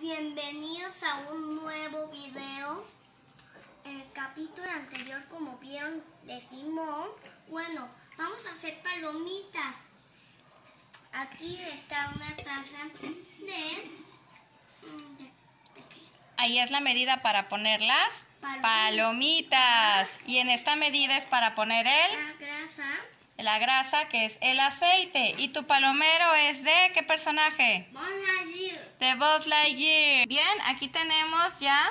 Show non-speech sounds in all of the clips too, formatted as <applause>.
bienvenidos a un nuevo video. En el capítulo anterior, como vieron de Simón, bueno, vamos a hacer palomitas. Aquí está una taza de... Ahí es la medida para poner las Palomitas. palomitas. Y en esta medida es para poner el, La grasa la grasa, que es el aceite. Y tu palomero es de qué personaje? De Buzz Lightyear. Bien, aquí tenemos ya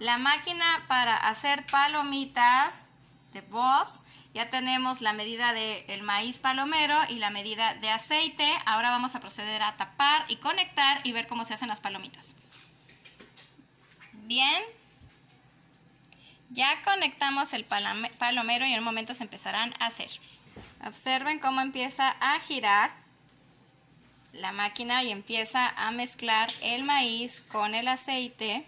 la máquina para hacer palomitas de Buzz. Ya tenemos la medida del maíz palomero y la medida de aceite. Ahora vamos a proceder a tapar y conectar y ver cómo se hacen las palomitas. Bien. Ya conectamos el palomero y en un momento se empezarán a hacer. Observen cómo empieza a girar la máquina y empieza a mezclar el maíz con el aceite.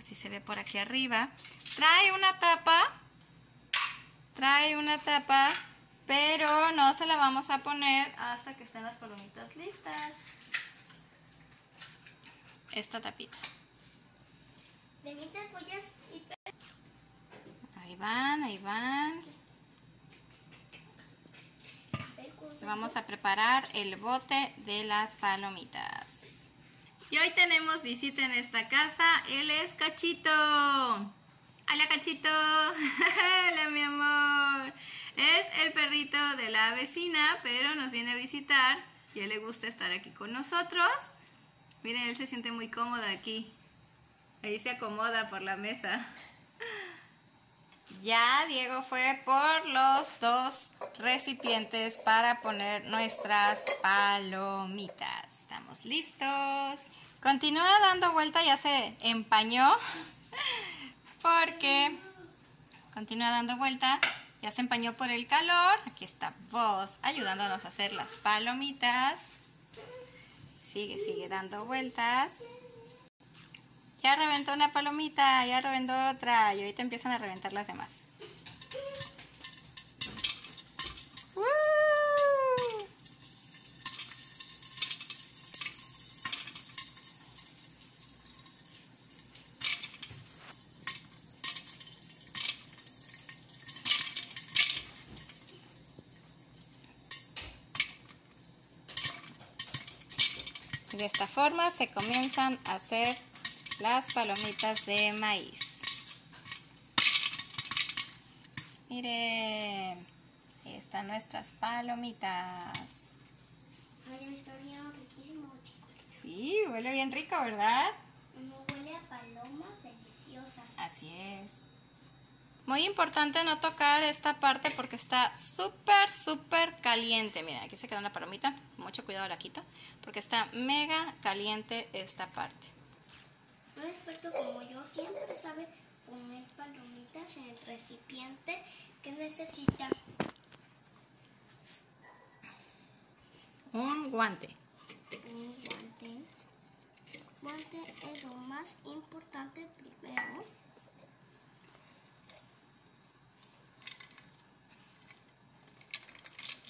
Así se ve por aquí arriba. Trae una tapa. Trae una tapa, pero no se la vamos a poner hasta que estén las palomitas listas. Esta tapita. Ahí van, ahí van. Y Vamos a preparar el bote de las palomitas. Y hoy tenemos visita en esta casa. Él es Cachito. Hola Cachito. <laughs> Hola mi amor. Es el perrito de la vecina, pero nos viene a visitar. Y él le gusta estar aquí con nosotros. Miren, él se siente muy cómodo aquí. Ahí se acomoda por la mesa. Ya Diego fue por los dos recipientes para poner nuestras palomitas. Estamos listos. Continúa dando vuelta, ya se empañó. <laughs> Porque continúa dando vuelta, ya se empañó por el calor. Aquí está vos ayudándonos a hacer las palomitas. Sigue, sigue dando vueltas. Ya reventó una palomita, ya reventó otra y ahorita empiezan a reventar las demás. De esta forma se comienzan a hacer las palomitas de maíz. Miren, ahí están nuestras palomitas. Ay, me está oliendo riquísimo, chicos. Sí, huele bien rico, ¿verdad? Huele a palomas deliciosas. Así es. Muy importante no tocar esta parte porque está súper, súper caliente. Miren, aquí se queda una palomita. Mucho cuidado la quito porque está mega caliente esta parte. Un experto como yo siempre sabe poner palomitas en el recipiente que necesita. Un guante. Un guante. Guante es lo más importante primero.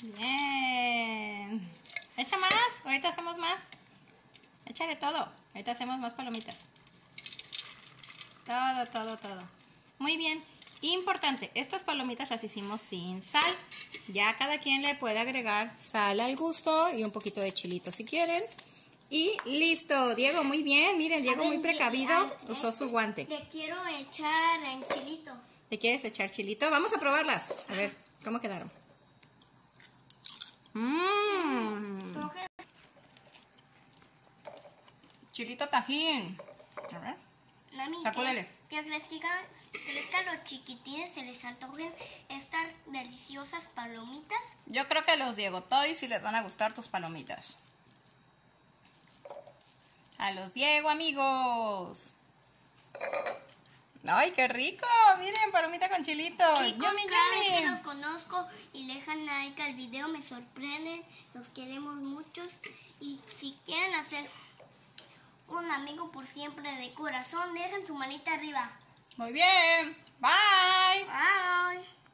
Bien. Echa más. Ahorita hacemos más. Échale todo. Ahorita hacemos más palomitas. Todo, todo, todo. Muy bien. Importante, estas palomitas las hicimos sin sal. Ya cada quien le puede agregar sal al gusto y un poquito de chilito si quieren. Y listo. Diego, muy bien. Miren, Diego ver, muy precavido al- usó su guante. Le quiero echar en chilito. ¿Le quieres echar chilito? Vamos a probarlas. A ver, ¿cómo quedaron? Mmm. Chilito tajín. A ver. Nami, Sacúdele. que, que crezca, crezca a los chiquitines se les antojen estas deliciosas palomitas. Yo creo que a los Diego Toys sí les van a gustar tus palomitas. A los Diego, amigos. ¡Ay, qué rico! Miren, palomita con chilito. Chicos, Yummy, cada vez que yummy. los conozco y le dejan like al video me sorprenden, los queremos muchos y si quieren hacer un amigo por siempre de corazón, dejen su manita arriba. Muy bien. Bye. Bye.